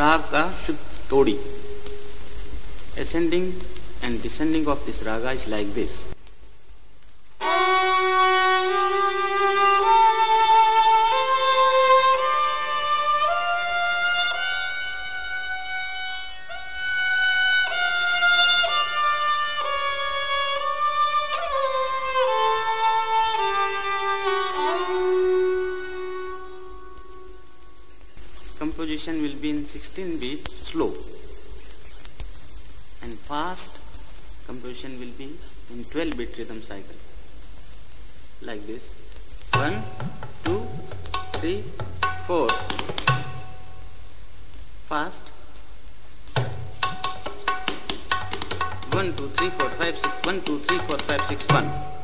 राग का Shuddh Todi. Ascending and descending of this raga is like this composition will be in 16 bit slow. And fast composition will be in 12 bit rhythm cycle. Like this. 1 2 3 4 fast. 1 2 3 4 5 6 1 2 3 4 5 6 1